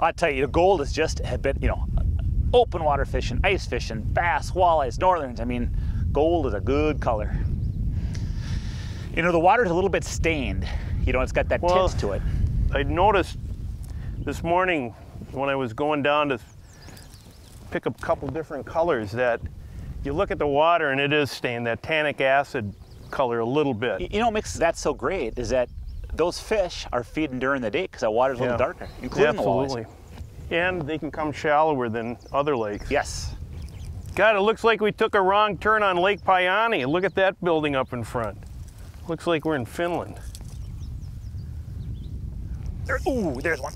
I tell you, the gold is just a bit, you know, open water fishing, ice fishing, bass, walleyes, northerns. I mean, gold is a good color. You know, the water's a little bit stained. You know, it's got that Well- tint to it. I noticed this morning when I was going down to pick up a couple different colors that you look at the water and it is stained, that tannic acid color a little bit. You know what makes that so great is that those fish are feeding during the day because the water's a little Yeah. darker, including the walleyes. Absolutely. And they can come shallower than other lakes. Yes. God, it looks like we took a wrong turn on Lake Paiani. Look at that building up in front. Looks like we're in Finland. There, ooh, there's one.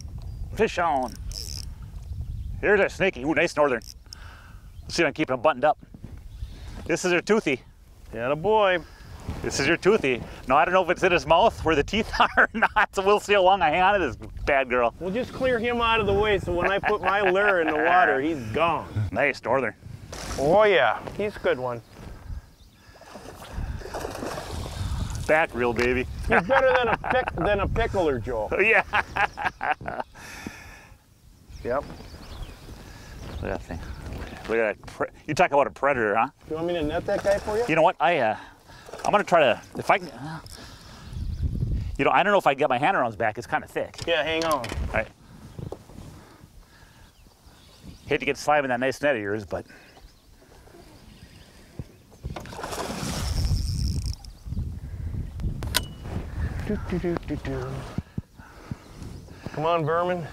Fish on. Here's a snaky. Ooh, nice northern. Let's see if I'm keeping them buttoned up. This is your toothy. Yeah, a boy. This is your toothy. No, I don't know if it's in his mouth where the teeth are or not, so we'll see how long I hang on to this bad girl. We'll just clear him out of the way so when I put my lure in the water, he's gone. Nice northern. Oh yeah, he's a good one. Back reel, baby. He's better than a pick than a pickerel, Joe. yeah. Yep. Look at that thing. Look at that. You talk about a predator, huh? You want me to net that guy for you? You know what? I uh, I'm gonna try to if I can. Uh, you know, I don't know if I can get my hand around his back. It's kind of thick. Yeah, hang on. All right. Hate to get slime in that nice net of yours, but Do, do, do, do, do. Come on, vermin.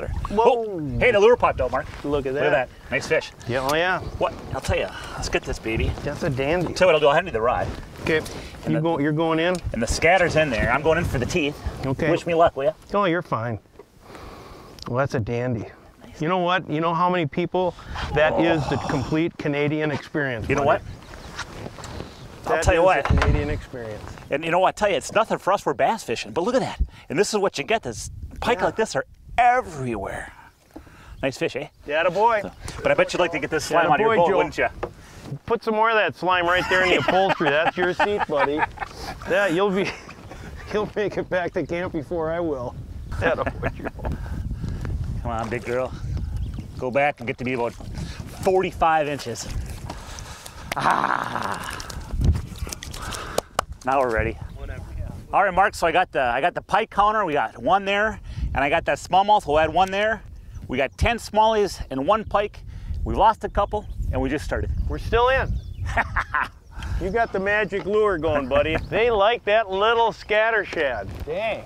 Got. Whoa. Oh, hey, the lure popped out, Mark. Look at that. Look at that. Nice fish. Yeah, oh yeah. What? I'll tell you. Let's get this baby. That's a dandy. Tell you what I'll do. I'll hand you the rod. Okay. You the- go, you're going in? And the scatter's in there. I'm going in for the teeth. Okay. Wish me luck, will you? Oh, you're fine. Well, that's a dandy. You know what? You know how many people that oh. is the complete Canadian experience. You know what? I'll tell you what. a Canadian experience. And you know what? I tell you, it's nothing for us. We're bass fishing. But look at that. And this is what you get. This pike Yeah. like this are everywhere. Nice fish, eh? Yeah, the boy. But I bet you'd like to get this slime of your boat, Joe. wouldn't you? Put some more of that slime right there in the upholstery. That's your seat, buddy. Yeah, you'll be. You'll make it back to camp before I will. Atta boy, Joe. Come on, big girl. Go back and get to be about 45 inches. Ah. Now we're ready. Whatever. All right, Mark. So I got the I got the pike counter. We got one there, and I got that smallmouth. We'll add one there. We got 10 smallies and one pike. We lost a couple, and we just started. We're still in. you got the magic lure going, buddy. They like that little scatter shad. Dang.